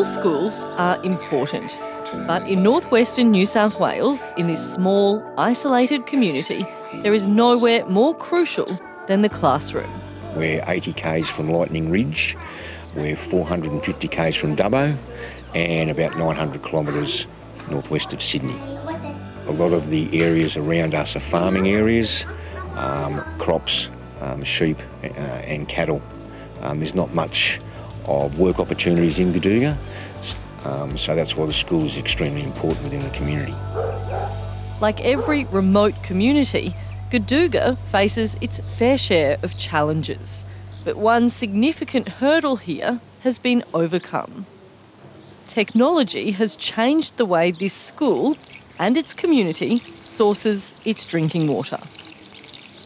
All schools are important, but in northwestern New South Wales, in this small, isolated community, there is nowhere more crucial than the classroom. We're 80 k's from Lightning Ridge, we're 450 k's from Dubbo, and about 900 kilometres northwest of Sydney. A lot of the areas around us are farming areas, um, crops, um, sheep, uh, and cattle. Um, there's not much of work opportunities in Goodooga, um, so that's why the school is extremely important within the community. Like every remote community, Goodooga faces its fair share of challenges. But one significant hurdle here has been overcome. Technology has changed the way this school and its community sources its drinking water.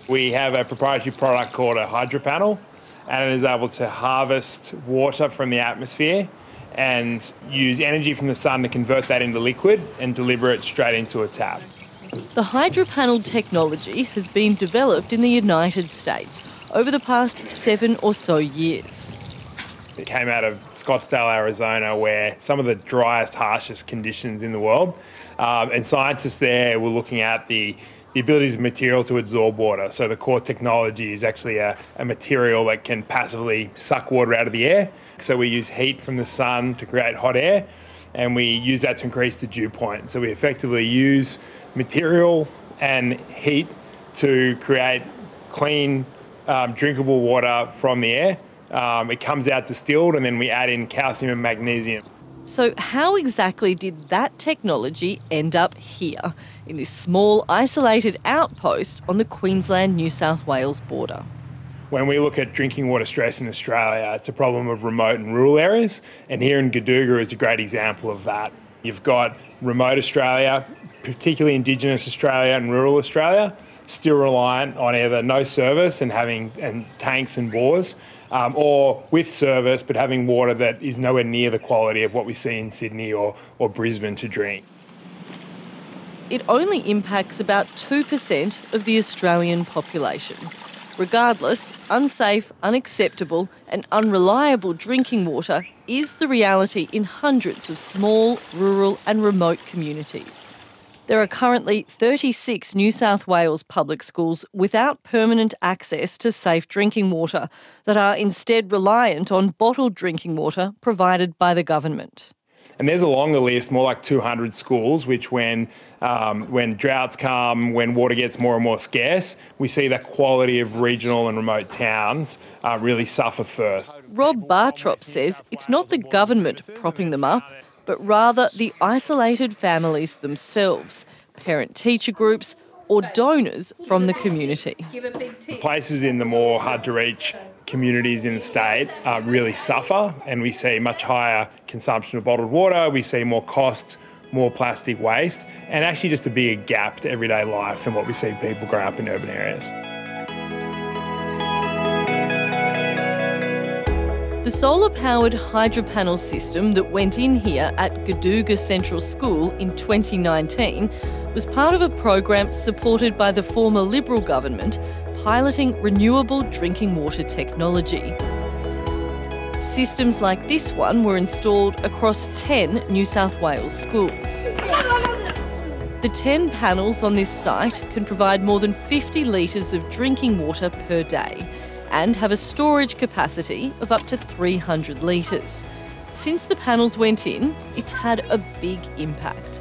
We have a proprietary product called a hydro panel, and it is able to harvest water from the atmosphere and use energy from the sun to convert that into liquid and deliver it straight into a tap. The hydropanel technology has been developed in the United States over the past seven or so years. It came out of Scottsdale, Arizona, where some of the driest, harshest conditions in the world. Um, and scientists there were looking at the, the ability of material to absorb water. So the core technology is actually a, a material that can passively suck water out of the air. So we use heat from the sun to create hot air, and we use that to increase the dew point. So we effectively use material and heat to create clean, um, drinkable water from the air. Um, it comes out distilled, and then we add in calcium and magnesium. So, how exactly did that technology end up here, in this small, isolated outpost on the Queensland New South Wales border? When we look at drinking water stress in Australia, it's a problem of remote and rural areas, and here in Goodooga is a great example of that. You've got remote Australia, particularly Indigenous Australia and rural Australia, still reliant on either no service and having and tanks and bores, um, or with service but having water that is nowhere near the quality of what we see in Sydney or, or Brisbane to drink. It only impacts about 2% of the Australian population. Regardless, unsafe, unacceptable, and unreliable drinking water is the reality in hundreds of small, rural, and remote communities. There are currently 36 New South Wales public schools without permanent access to safe drinking water that are instead reliant on bottled drinking water provided by the government. And there's a longer list, more like 200 schools, which when, um, when droughts come, when water gets more and more scarce, we see that quality of regional and remote towns uh, really suffer first. Rob Bartrop says it's not the government propping them up, but rather the isolated families themselves, parent teacher groups, or donors from the community. Places in the more hard to reach communities in the state uh, really suffer, and we see much higher consumption of bottled water, we see more costs, more plastic waste, and actually just a bigger gap to everyday life than what we see people growing up in urban areas. The solar powered hydropanel system that went in here at Goodooga Central School in 2019 was part of a program supported by the former Liberal government piloting renewable drinking water technology. Systems like this one were installed across 10 New South Wales schools. The 10 panels on this site can provide more than 50 litres of drinking water per day and have a storage capacity of up to 300 litres. Since the panels went in, it's had a big impact.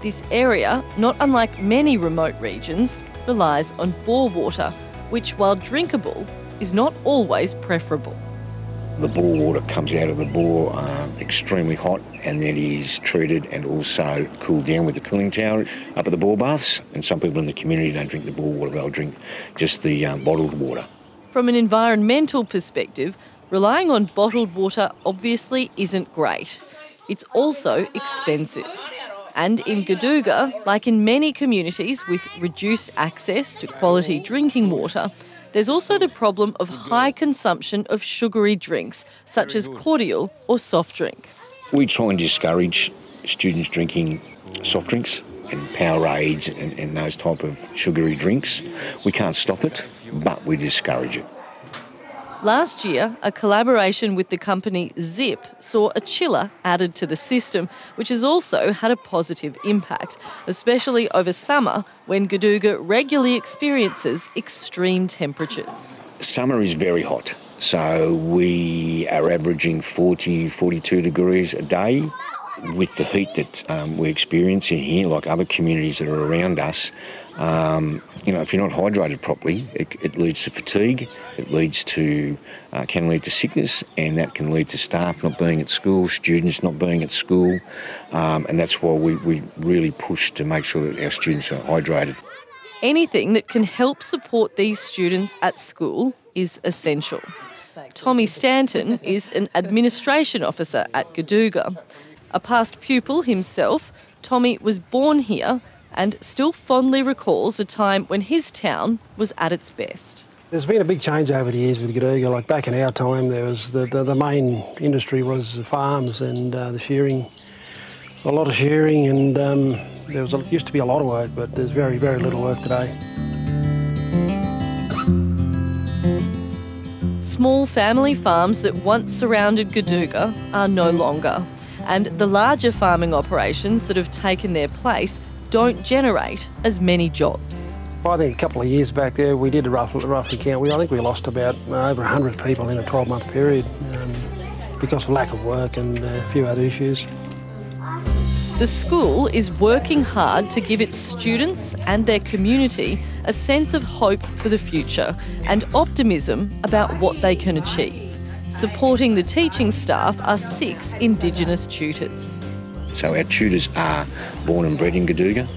This area, not unlike many remote regions, relies on bore water, which, while drinkable, is not always preferable. The bore water comes out of the bore um, extremely hot and then is treated and also cooled down with the cooling tower up at the bore baths. And some people in the community don't drink the bore water, they'll drink just the um, bottled water. From an environmental perspective, relying on bottled water obviously isn't great. It's also expensive. And in Goodooga, like in many communities with reduced access to quality drinking water, there's also the problem of high consumption of sugary drinks, such as cordial or soft drink. We try and discourage students drinking soft drinks and Powerades and, and those type of sugary drinks. We can't stop it, but we discourage it. Last year, a collaboration with the company Zip saw a chiller added to the system, which has also had a positive impact, especially over summer when Goodooga regularly experiences extreme temperatures. Summer is very hot, so we are averaging 40, 42 degrees a day with the heat that um, we're experiencing here, like other communities that are around us, um, you know, if you're not hydrated properly, it, it leads to fatigue, it leads to, uh, can lead to sickness, and that can lead to staff not being at school, students not being at school, um, and that's why we, we really push to make sure that our students are hydrated. Anything that can help support these students at school is essential. Tommy Stanton is an administration officer at Goodooga. A past pupil himself, Tommy was born here and still fondly recalls a time when his town was at its best. There's been a big change over the years with Goodooga. Like back in our time, there was the, the, the main industry was farms and uh, the shearing. A lot of shearing, and um, there was a, used to be a lot of work, but there's very very little work today. Small family farms that once surrounded Goodooga are no longer, and the larger farming operations that have taken their place don't generate as many jobs. I think a couple of years back there, we did a rough, roughly count. We, I think we lost about uh, over 100 people in a 12 month period um, because of lack of work and uh, a few other issues. The school is working hard to give its students and their community a sense of hope for the future and optimism about what they can achieve. Supporting the teaching staff are six Indigenous tutors. So our tutors are born and bred in Goodooga.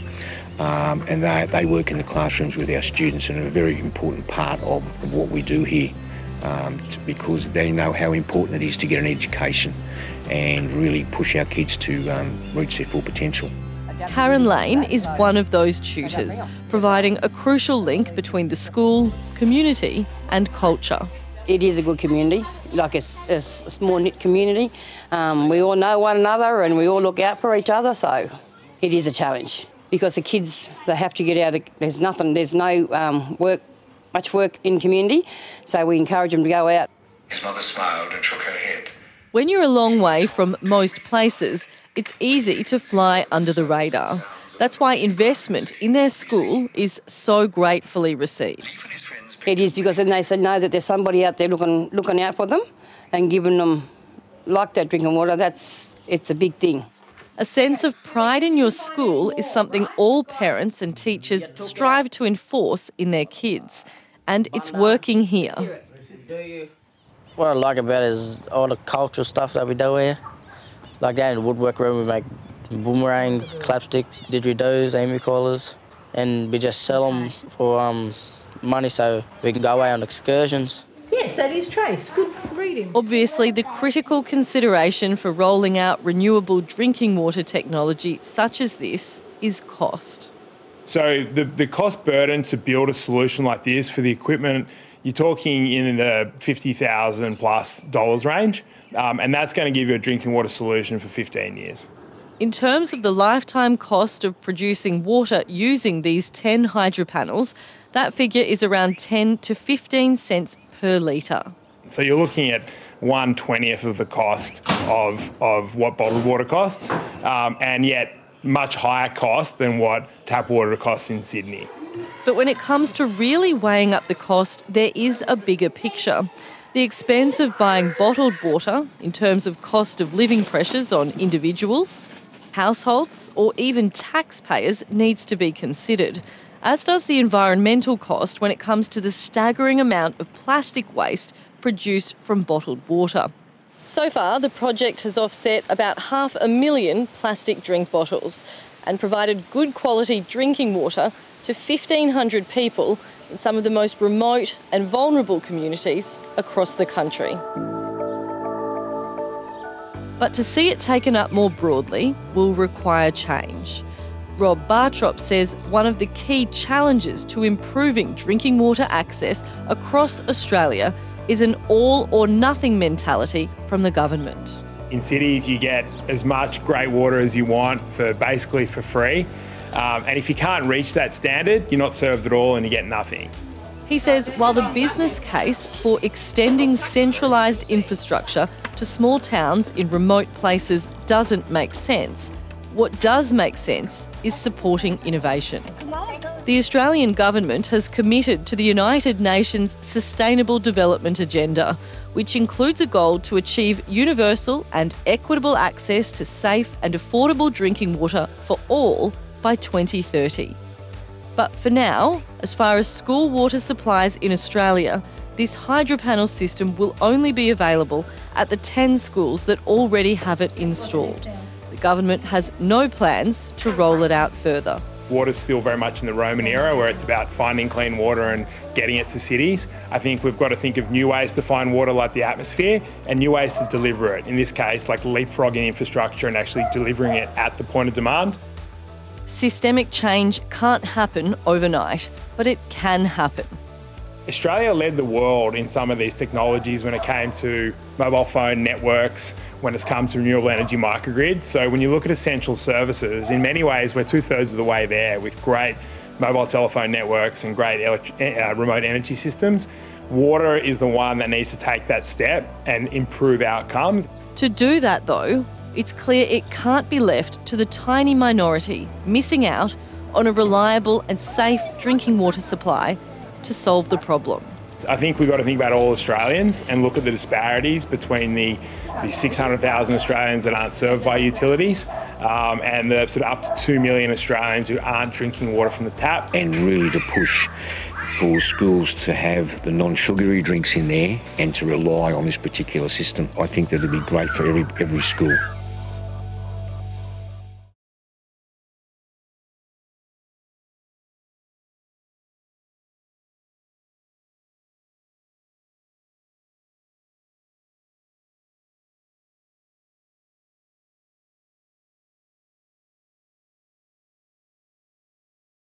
Um, and they, they work in the classrooms with our students and are a very important part of, of what we do here um, because they know how important it is to get an education and really push our kids to um, reach their full potential. Karen Lane is one of those tutors, providing a crucial link between the school, community, and culture. It is a good community, like a, a, a small knit community. Um, we all know one another and we all look out for each other, so it is a challenge because the kids they have to get out. Of, there's nothing, there's no um, work, much work in community, so we encourage them to go out. His mother smiled and shook her head. When you're a long way from most places, it's easy to fly under the radar. That's why investment in their school is so gratefully received. It is because then they say know that there's somebody out there looking looking out for them and giving them like that drinking water. That's it's a big thing. A sense of pride in your school is something all parents and teachers strive to enforce in their kids, and it's working here. What I like about it is all the cultural stuff that we do here. Like down in the woodwork room, we make boomerang, clapsticks, didgeridoos, emu callers, and we just sell them for um, money so we can go away on excursions. Yes, that is Trace. Good reading. Obviously, the critical consideration for rolling out renewable drinking water technology such as this is cost. So the, the cost burden to build a solution like this for the equipment, you're talking in the 50,000 plus dollars range, um, and that's going to give you a drinking water solution for 15 years. In terms of the lifetime cost of producing water using these 10 hydro panels, that figure is around 10 to 15 cents per litre. So you're looking at one twentieth of the cost of, of what bottled water costs, um, and yet much higher cost than what tap water costs in Sydney. But when it comes to really weighing up the cost, there is a bigger picture. The expense of buying bottled water, in terms of cost of living pressures on individuals, households, or even taxpayers, needs to be considered as does the environmental cost when it comes to the staggering amount of plastic waste produced from bottled water. So far, the project has offset about half a million plastic drink bottles and provided good quality drinking water to 1,500 people in some of the most remote and vulnerable communities across the country. But to see it taken up more broadly will require change. Rob Bartrop says one of the key challenges to improving drinking water access across Australia is an all or nothing mentality from the government. In cities, you get as much grey water as you want for basically for free. Um, and if you can't reach that standard, you're not served at all and you get nothing. He says while the business case for extending centralised infrastructure to small towns in remote places doesn't make sense, what does make sense is supporting innovation. The Australian government has committed to the United Nations Sustainable Development Agenda, which includes a goal to achieve universal and equitable access to safe and affordable drinking water for all by 2030. But for now, as far as school water supplies in Australia, this hydropanel system will only be available at the 10 schools that already have it installed. The government has no plans to roll it out further. Water's still very much in the Roman era where it's about finding clean water and getting it to cities. I think we've got to think of new ways to find water like the atmosphere and new ways to deliver it. In this case, like leapfrogging infrastructure and actually delivering it at the point of demand. Systemic change can't happen overnight, but it can happen. Australia led the world in some of these technologies when it came to mobile phone networks, when it's come to renewable energy microgrids. So when you look at essential services, in many ways we're two thirds of the way there with great mobile telephone networks and great uh, remote energy systems. Water is the one that needs to take that step and improve outcomes. To do that though, it's clear it can't be left to the tiny minority missing out on a reliable and safe drinking water supply to solve the problem. I think we've got to think about all Australians and look at the disparities between the, the 600,000 Australians that aren't served by utilities um, and the sort of up to 2 million Australians who aren't drinking water from the tap. And really to push for schools to have the non-sugary drinks in there and to rely on this particular system. I think that would be great for every, every school.